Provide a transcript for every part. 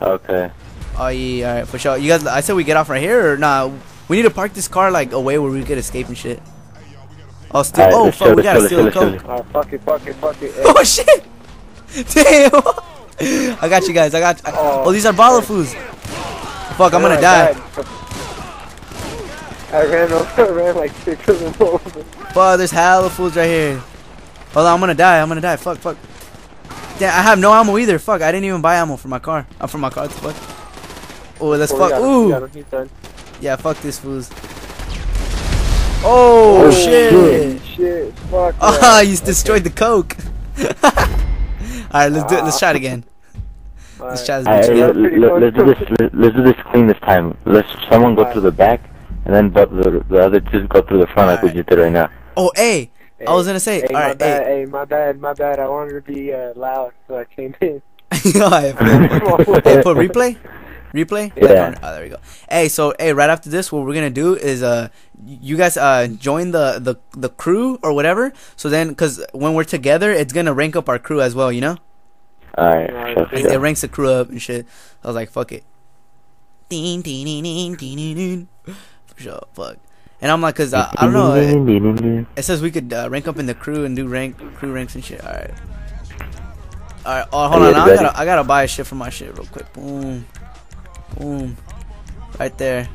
Okay. Oh yeah, all right, for sure. You guys, I said we get off right here or nah? We need to park this car like away where we could escape and shit. Oh, steal. Alright, oh fuck, chill, we let's gotta chill, steal the coke. Oh, fuck it, fuck it, fuck it. Hey, Oh shit! Damn! I got you guys. I got. I, oh, Oh, these are bala foods. Fuck, I'm gonna I die. died. I ran over, I ran like six of them over. Fuck, there's hella foods right here. Hold on, I'm gonna die. I'm gonna die. Fuck, fuck. Damn, I have no ammo either. Fuck, I didn't even buy ammo for my car. I'm for my car. Fuck? Oh, let's Oh, fuck. got him, we Ooh. got him, he's done. Yeah, fuck this fools. Oh, Oh, shit. Shit, fuck Ah, yeah. you destroyed the coke. Alright, let's do it. Let's try it again. Let's Alright. try this Alright, bitch let, again. pretty let, fun. let's do this. Let, let's do this clean this time. Let's someone go through the back, and then the the, the other just go through the front like we Alright. just did right now. Oh, hey. I was gonna say, Hey, my alright, bad, hey. hey, my bad, my bad. I wanted to be uh, loud, so I came in. hey, put replay? Replay? Yeah. Oh, there we go. Hey, so hey, right after this, what we're gonna do is uh, you guys uh join the the the crew or whatever. So then, cause when we're together, it's gonna rank up our crew as well. You know, Alright, Alright, sure, it, it ranks the crew up and shit. I was like, fuck it. Ding, ding, ding, ding, ding, ding, ding. For sure, fuck. And I'm like, cause uh, I don't know. It, it says we could uh, rank up in the crew and do rank crew ranks and shit. All right. All right. Oh, hold on. I gotta I gotta buy a shit for my shit real quick. Boom, boom, right there.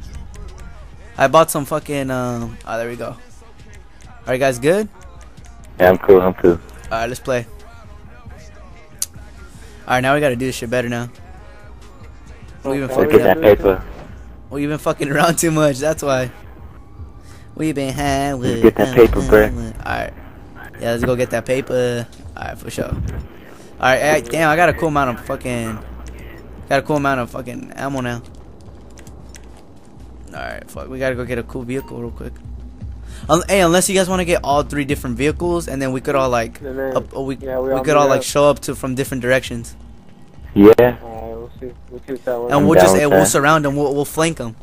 I bought some fucking. Um. Oh, there we go. Are you guys good? Yeah, I'm cool. I'm cool. All right, let's play. All right, now we gotta do this shit better now. We even Oh, Let's fucking get that paper. we been fucking around too much. That's why. We been high with. get that paper, bruh. All right. Yeah, let's go get that paper. All right, for sure. All right, hey, damn, I got a cool amount of fucking. Got a cool amount of fucking ammo now. All right, fuck. We gotta go get a cool vehicle real quick. Um, hey, unless you guys want to get all three different vehicles, and then we could all like, And then, up, we, yeah, we we all could all meet like up. show up to from different directions, Yeah. Alright, we'll see. We'll see what that and we'll just with hey, we'll surround them. We'll, we'll flank them.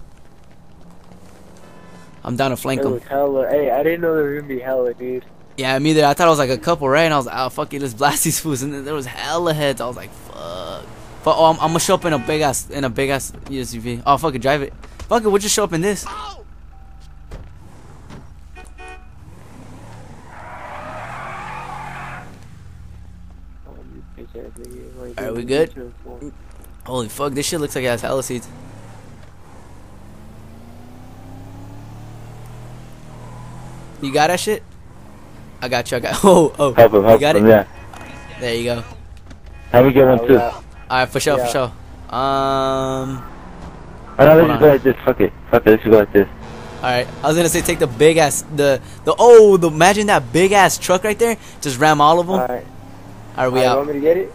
I'm down to flank It them. hella. Hey, I didn't know there was gonna be hella, dude. Yeah, me either. I thought it was like a couple, right? And I was like, oh, fuck it, let's blast these fools. And then there was hella heads. I was like, fuck. But oh, I'm, I'm gonna show up in a big ass, in a big ass SUV. Oh, fuck it, drive it. Fuck it, we'll just show up in this. Oh, you bitch ass nigga. Like, Alright, we good? Holy fuck, this shit looks like it has hella seats. You got that shit? I got you. I got. Oh, oh. Help him. Help you Help got him. it. Yeah. There you go. Have me get one too. All right, for sure, Yeah. for sure. Um. Oh, no, Hold let's go like this. Fuck it. Fuck it. Let's go like this. All right, I was gonna say take the big ass the the oh the imagine that big ass truck right there. Just ram all of them. All Alright. right, we Alright, out. want me to get it?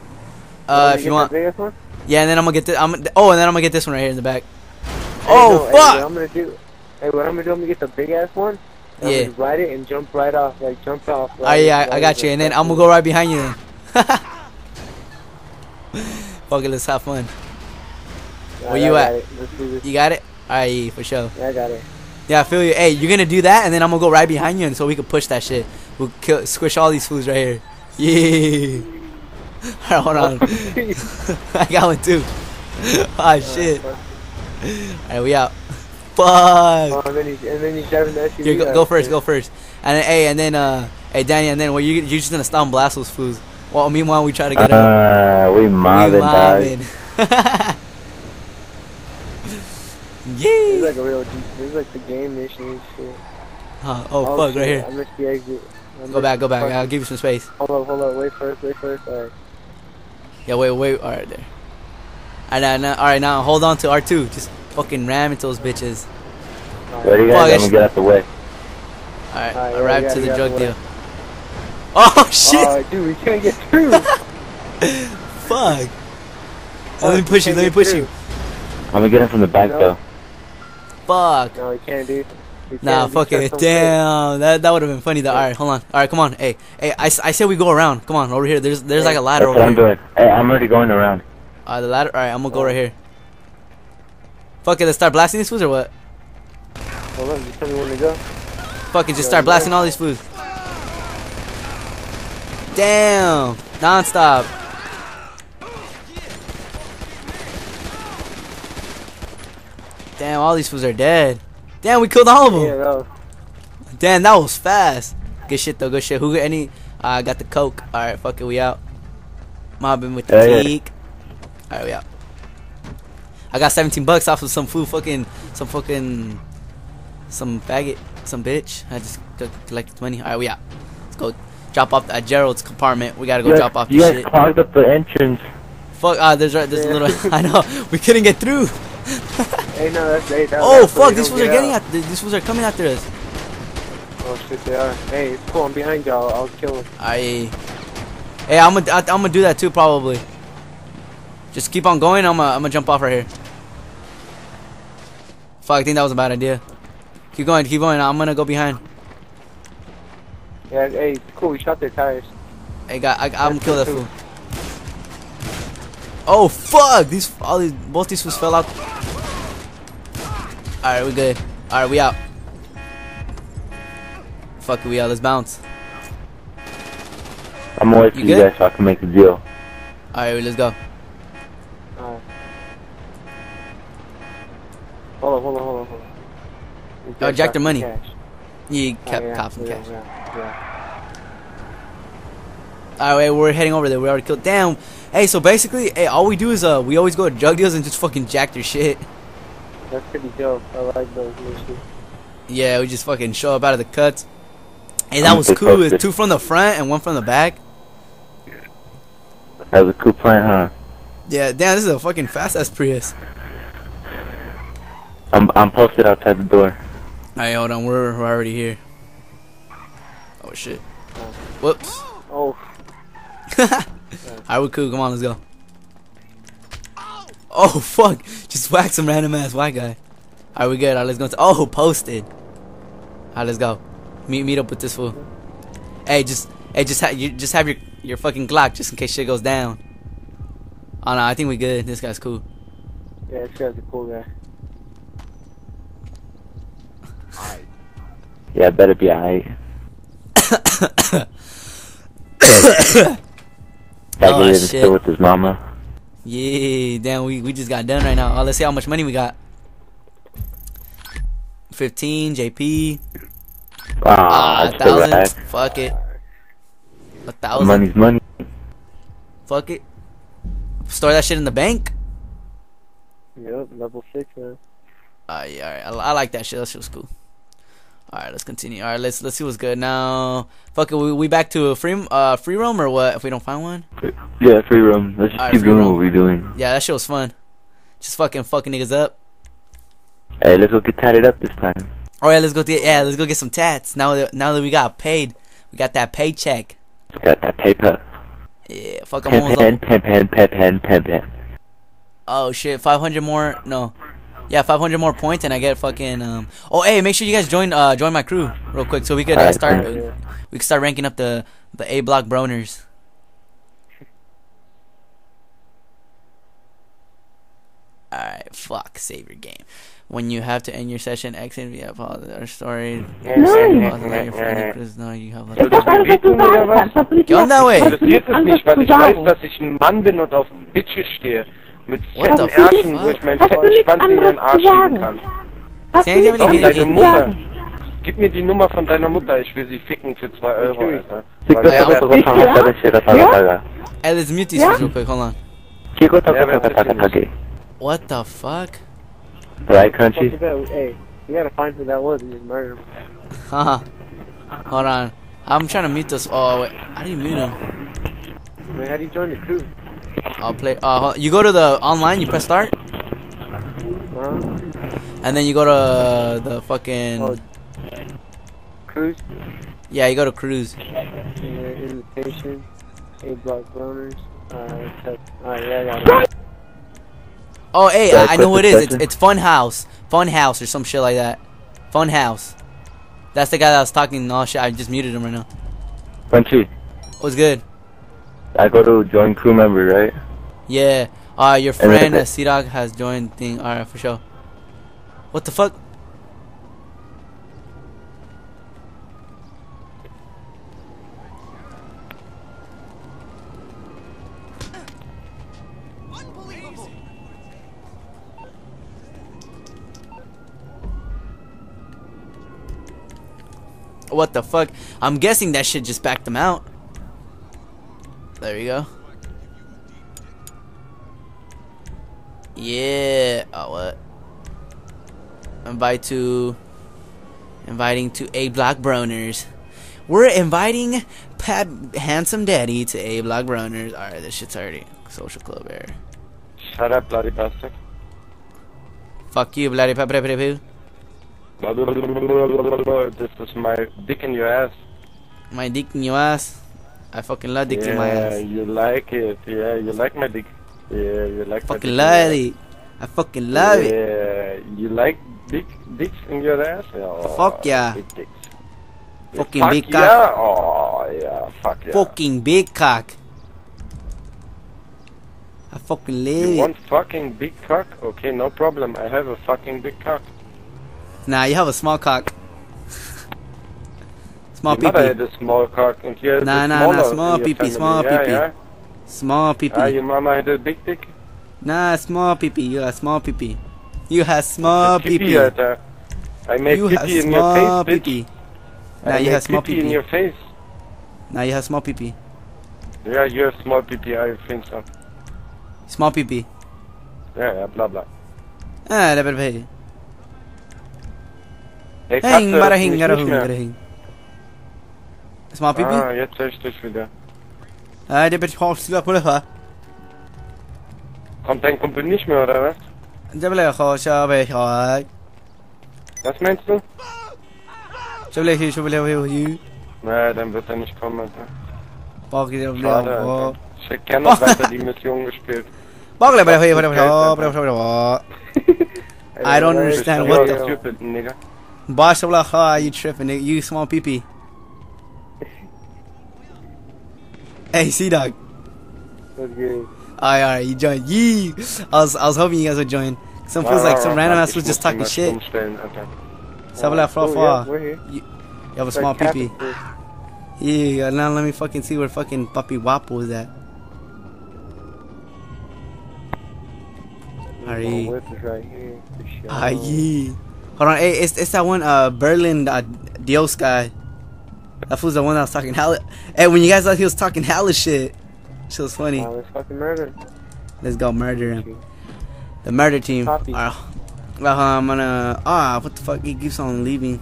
Uh, Want if you want. the biggest one? Yeah, and then I'm gonna get this. I'm oh, and then I'm gonna get this one right here in the back. Hey, Oh no, hey, what I'm gonna do. Hey, what I'm gonna do? I'm gonna get the big ass one. And Yeah. Ride it and jump right off, like jump off. Oh yeah, I, I got you. And then I'm gonna go right behind you. Fuck it, let's have fun. Where you got at? it. Let's do this. You got it? Alright, for sure. Yeah, I got it. Yeah, I feel you. Hey, you're gonna do that, and then I'm gonna go right behind you, and so we can push that shit. We'll kill, squish all these fools right here. Yeah. Alright, hold on. I got one too. Ah shit. Alright, we out. Fuck. Oh, and then he's and then he's driving the SUV. Here, go, go first, there. go first. And then, hey, and then, uh, hey, Danny, and then, well, you, you're just gonna stop and blast those fools. Well, meanwhile, we try to get up. Uh, we We mobbing, dog. mobbing. It's yeah. like a real. It's like the game mission and shit. Huh, oh, fuck, shit, right here. I missed the exit. I Go back, go back. fuck- I'll give you some space. Hold up, hold up. Wait first, wait first. Alright. Yeah, wait, wait. All right, there. All right, now, all right, now hold on to R2. Just fucking ram into those bitches. Ready, Fuck, guys? I I'm gonna get out the way. All right, Alright, yeah, arrive yeah, to the drug what? deal. Oh shit! Oh, dude, we can't get through. Fuck. let me push you. Let me push you. I'm gonna get him from the back, No. though. Fuck. No, we can't, dude. We Nah, fuck it. some Damn, that that would have been funny though. All right, hold on. All right, come on. Hey, hey, I, s- I said we go around. Come on, over here. There's there's like a ladder That's over what I'm here. doing. Hey, I'm already going around. Uh, the ladder. All right, I'm gonna go right here. Fuck it. Let's start blasting these fools or what? Hold on, just tell me when to go. Fuck it. Just Yeah, start blasting all these fools. Damn, non-stop. Damn, all these fools are dead. Damn, we killed all of them. Yeah, that was, Damn, that was fast. Good shit though. Good shit. Who got any? I got the coke. All right, fuck it. We out. Mobbing with the Yeah, yeah. geek. All right, we out. I got 17 bucks off of some food. Fucking some fucking some faggot, some bitch. I just co- collected money. All right, we out. Let's go drop off at Gerald's compartment. We gotta go you drop off you the guys shit. clogged up the entrance. Fuck. Uh, there's right. There's a little. I know. We couldn't get through. hey, no, that's hey, that, Oh that's fuck! These fools are getting out. at. These fools are coming after us. Oh shit, they are. Hey, it's cool. I'm behind y'all. I'll kill him. I. Hey, I'm gonna I'm gonna do that too probably. Just keep on going. I'm gonna I'm gonna jump off right here. Fuck! I think that was a bad idea. Keep going. Keep going. I'm gonna go behind. Yeah, hey, cool. We shot their tires. Hey, got I, I'm That's kill that good, fool. Oh fuck! These all these both these fools fell out. All right, we good. All right, we out. Fuck we out. Let's bounce. I'm gonna wait for You you, guys so I can make a deal. All right, let's go. Hold on, hold on, hold on, hold on. Oh, got jack their money. cash. You Oh, kept yeah, cops and yeah, cash. Yeah, yeah. All right, we're heading over there. We already killed. Damn. Hey, so basically, hey, all we do is uh, we always go to drug deals and just fucking jack their shit. That's pretty dope. I like those missions. Yeah, we just fucking show up out of the cuts. Hey, that I'm was cool. It's two from the front and one from the back. That was a cool plan, huh? Yeah, damn, this is a fucking fast ass Prius. I'm I'm posted outside the door. Alright, hold on, we're, we're already here. Oh shit. Whoops. Oh, Alright, we're cool. Come on, let's go. Oh fuck! Just whack some random ass white guy. Alright, we good. Alright, let's go. To, oh, posted. Alright, let's go. Meet meet up with this fool. Hey, just hey, just ha- you just have your your fucking Glock just in case shit goes down. Oh no, I think we good. This guy's cool. yeah, this guy's a cool guy. Yeah, better be alright. That Oh, guy is still with his mama. Yeah, damn, we, we just got done right now. Oh, let's see how much money we got. 15, JP. Ah, Ah, a that's the thousand. right. Fuck it. A thousand. Money's money. Fuck it. Store that shit in the bank. Yep, level six, man. Alright, yeah, alright. I, I like that shit. That shit was cool. Alright, let's continue. Alright, let's let's see what's good now. Fuck it, we, we back to a free uh free roam or what? If we don't find one, Yeah, free room. Let's just Alright, keep doing roam. what we're doing. yeah, that shit was fun. Just fucking fucking niggas up. Hey, let's go get tatted up this time. Oh yeah, let's go get yeah, let's go get some tats. Now that now that we got paid, we got that paycheck. We Got that paper. Yeah, fuck Pen, pen, pen, pen, pen, pen, pen, pen. Oh shit, 500 more. No, yeah, 500 more points, and I get fucking. Um. Oh hey, make sure you guys join uh join my crew real quick so we could uh, start alright. Yeah. we can start ranking up the the A block broners. Alright, fuck, save your game. When you have to end your session, exit via pause our story. Nein. Pause, allow your friend to know you have Das left. alles, was du sagst, das will ich Geh on that way. Interessiert es nicht, weil ich weiß, dass ich ein Mann bin und auf Bitches stehe. Mit What fetten the fuck? Ärschen, wo ich meinen Das will ich Schwanz in ihren anderes Arsch zu schieben sagen. kann. Was Sehr will ich gerne, Doch, Hier, deine hier. Mutter. Gib mir die Nummer von deiner Mutter, ich will sie ficken für 2 Euro, Alter. Chico, Weil- Ja, toco, toco, toco, ja. toco, shit, toco, Ja. toco. Hey, let's mute these Yeah? fools real quick. Hold on. Chico, toco, Yeah, toco, but toco, it's- toco. What the fuck? Right, Fuck Crunchy? is that? Hey, we gotta find who that was and just murder him. Haha. Hold on. I'm trying to mute this. Oh wait, how do you mute him? Man, how do you join the crew? I'll play. Uh, you go to the online. You press start, and then you go to the fucking. Oh. Crews? Yeah, you go to crews. Invitation. A block boners. Alright, check. Yeah, I got it. Oh, hey, I, I know who it quick is. It's it's Fun House, Fun House, or some shit like that. Fun House. That's the guy that was talking all shit. I just muted him right now. Crunchy, What's good? I go to join crew member, right? Yeah. Uh, your friend uh, Sirag has joined thing. Alright, for sure. What the fuck? What the fuck? I'm guessing that shit just backed them out. There you go. Yeah. Oh, what? Invite to. Inviting to A Block Broners. We're inviting Pat Handsome Daddy to A Block Broners. Alright, this shit's already social club error. Shut up, bloody bastard. Fuck you, bloody poo. This is my dick in your ass. My dick in your ass. I fucking love dick in my ass. Yeah, you like it. Yeah, you like my dick. Yeah, you like my dick Fucking in love it. I fucking love ass. it. Yeah, you like dick, dicks in your ass? Oh, Fuck yeah. Big dicks. Fucking fuck big yeah? cock. Oh, yeah, fuck yeah. Fucking big cock. I fucking You live it. want fucking big cock? Okay, no problem. I have a fucking big cock. Nah, you have a small cock. Small pee had a small cock and you had Nah, a nah, nah, small in pee-pee, small yeah, pee-pee. Yeah. Small pee Ah, your mama had a big dick? Nah, small pee pee. You have small pee pee. You have small pee Pee-pee pee. I made You pee in your face, pee pee. Nah, you have small pee-pee in your face. Nah, you have small pee pee. Yeah, you have small pee-pee, I think so. Small pee pee. Ja, ja, bla bla. Ah, da better pay. Hey, Hing, Katze, bada ist hing, Das war Bibi. Ah, jetzt höre ich dich wieder. Nein, der bitte ich brauche auf Pulver. Kommt dein Kumpel nicht mehr, oder was? Der will ich raus, ja, will ich raus. Was meinst du? Ich will ich, ich will ich, ich will Nein, dann wird er nicht kommen, also. Alter. Boah, geht um Schade, Alter. Ich hätte gerne noch weiter die Mission gespielt. Boah, gleich, ich will ich, I don't understand what the... Boah, ich will ich, you tripping, nigga. You small pee-pee. Hey, C Dog. Get it. Alright, alright, you joined. Yee! I was, I was hoping you guys would join. Some feels like some random ass was just talking shit. Umstellen, Alter. So blah Oh, blah yeah, blah. we're here. You have a small pee pee. Yeah, now let me fucking see where fucking Puppy Wapo is at. Alright. right here. for sure. Ah, yeah. Hold on, hey, it's, it's that one, uh, Berlin, uh, Dios guy. That fool's the one that was talking hella. Hey, when you guys thought he was talking hella shit. Shit was funny. Wow, let's fucking murder. Let's go murder him. The murder team. Copy. Alright. Well, I'm gonna. Ah, what the fuck? He keeps on leaving.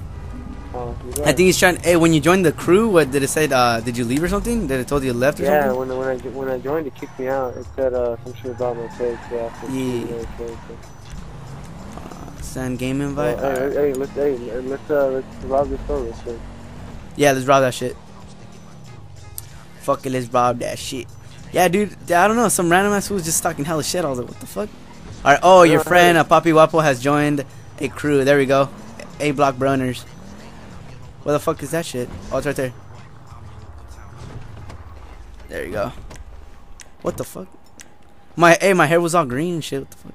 Oh, I think he's trying. Hey, when you joined the crew, what did it say? Uh, did you leave or something? Did it told you left or Yeah, something? when when I when I joined, it kicked me out. It said uh some shit about my face. Yeah. Yeah. shit about my face. Send game invite. hey, Alright. hey, let's hey, let's uh let's rob this real quick. Yeah, let's rob that shit. Fuck it, let's rob that shit. Yeah, dude. I don't know. Some random ass who was just talking hella shit. I was like, what the fuck? Alright. Oh, your friend hey. uh, Papi Wapo has joined a crew. There we go. A Block Broners. What the fuck is that shit? Oh, it's right there. There you go. What the fuck? My hey, my hair was all green and shit. What the fuck?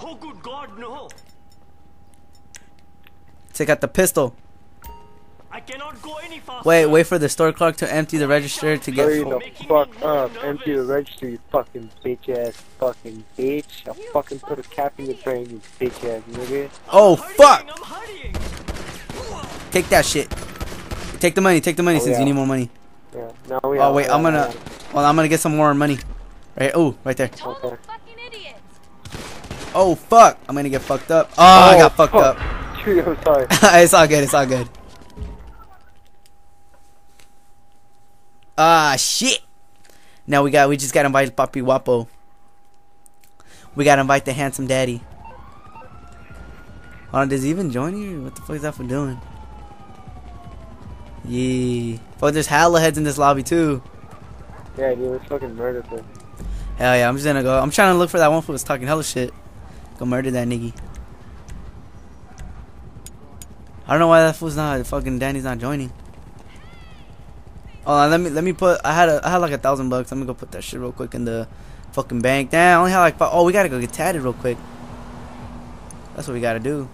Oh, good God, no! Take out the pistol. Wait, wait for the store clerk to empty the register to get Hurry full. the fuck up. Empty the register, you fucking bitch ass fucking bitch. I'll fucking put a cap in your brain, you bitch ass nigga. Oh fuck! Take that shit. Take the money. Take the money Oh, since you need more money. Yeah. Now we Oh wait, I'm gonna. Well, I'm gonna get some more money. Right. Oh, right there. Okay. fucking idiots. Oh fuck! I'm gonna get fucked up. Oh, oh I Oh, got fucked fuck. up. I'm sorry. it's all good. It's all good. Ah shit! Now we got. We just got to invite Papi Wapo. We gotta invite the handsome daddy. Hold on, does he even join here? What the fuck is that for doing? Yeah. Oh, there's hella heads in this lobby too. Yeah, dude, let's fucking murder them. Hell yeah, I'm just gonna go. I'm trying to look for that one who was talking hella shit. Go murder that nigga. I don't know why that fool's not fucking Danny's not joining. Hold on, let me let me put. I had a I had like a thousand bucks. I'm gonna go put that shit real quick in the fucking bank. Damn, I only had like five. Oh, we gotta go get tatted real quick. That's what we gotta do.